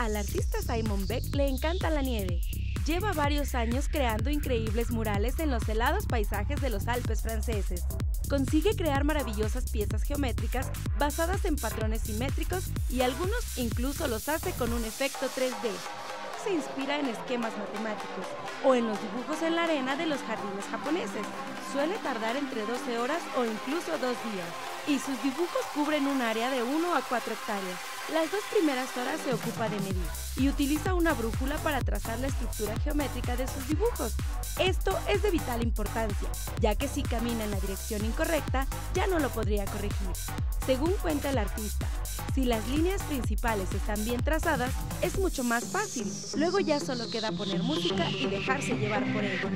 Al artista Simon Beck le encanta la nieve. Lleva varios años creando increíbles murales en los helados paisajes de los Alpes franceses. Consigue crear maravillosas piezas geométricas basadas en patrones simétricos y algunos incluso los hace con un efecto 3D. Se inspira en esquemas matemáticos o en los dibujos en la arena de los jardines japoneses. Suele tardar entre 12 horas o incluso dos días y sus dibujos cubren un área de 1 a 4 hectáreas. Las dos primeras horas se ocupa de medir y utiliza una brújula para trazar la estructura geométrica de sus dibujos. Esto es de vital importancia, ya que si camina en la dirección incorrecta, ya no lo podría corregir. Según cuenta el artista, si las líneas principales están bien trazadas, es mucho más fácil. Luego ya solo queda poner música y dejarse llevar por ello.